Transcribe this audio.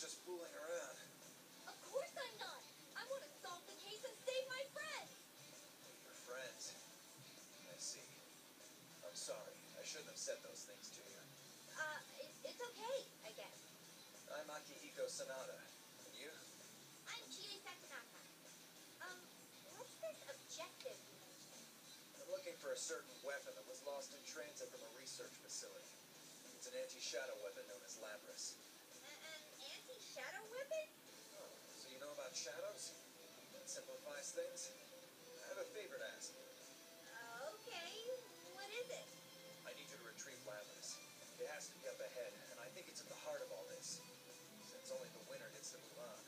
just fooling around. Of course I'm not. I want to solve the case and save my friends. Your friends. I see. I'm sorry. I shouldn't have said those things to you. Uh, it, it's okay, I guess. I'm Akihiko Sanada. And you? I'm Chie Satonaka. Um, what's this objective? I'm looking for a certain weapon that was lost in transit from a research facility. It's an anti-shadow weapon known as Labrys shadow weapon? Oh, so you know about shadows? That simplifies things. I have a favor to ask. Okay, what is it? I need you to retrieve Labrys. It has to be up ahead, and I think it's at the heart of all this. Since only the winner gets to move on.